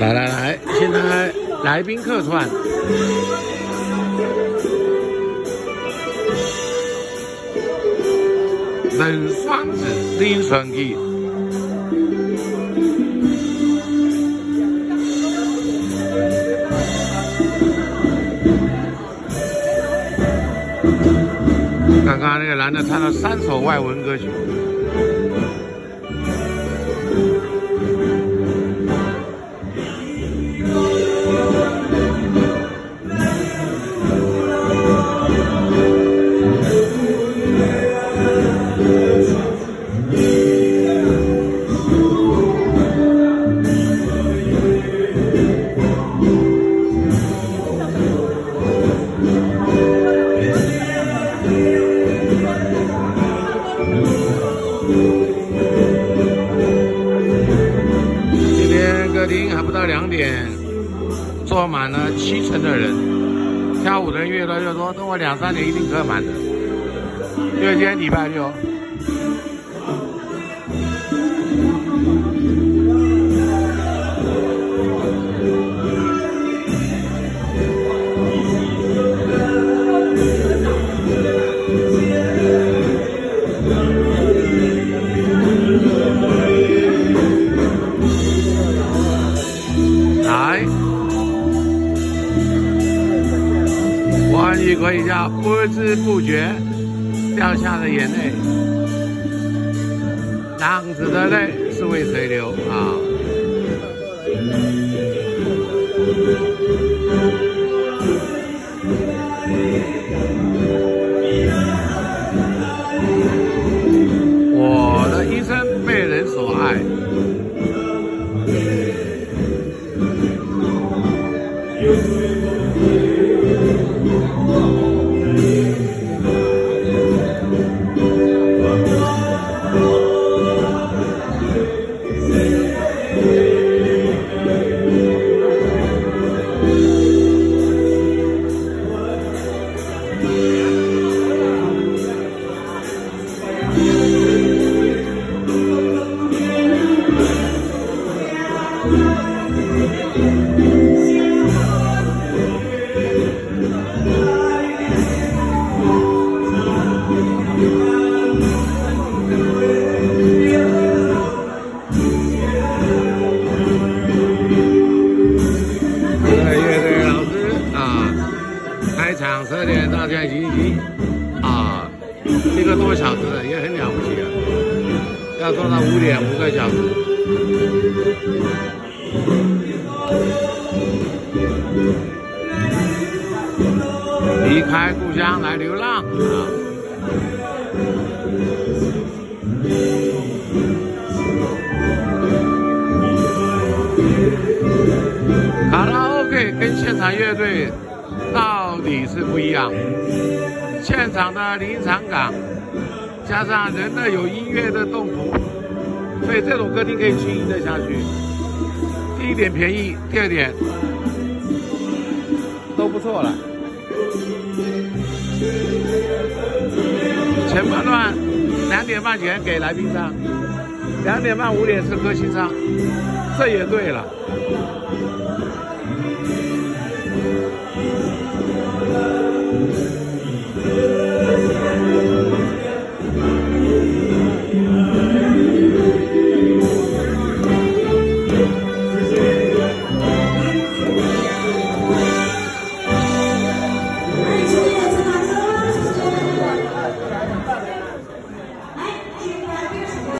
来来来，现在来宾客串，冷双子林顺基。刚刚那个男的唱了三首外文歌曲。点，坐满了七成的人，跳舞的人越来越多，等我两三点一定可以满的，因为今天礼拜六。欢愉可以叫不知不觉掉下的眼泪，浪子的泪是为谁流啊？我的一生被人所爱。这已经已经啊。一个多小时了，也很了不起了。要做到五点五个小时。离开故乡来流浪啊！卡拉 OK 跟现场乐队到底是不一样，现场的临场感，加上人的有音乐的动图，所以这种歌厅可以经营的下去。第一点便宜，第二点都不错了。前半段两点半前给来宾唱，两点半五点是歌星唱，这也对了。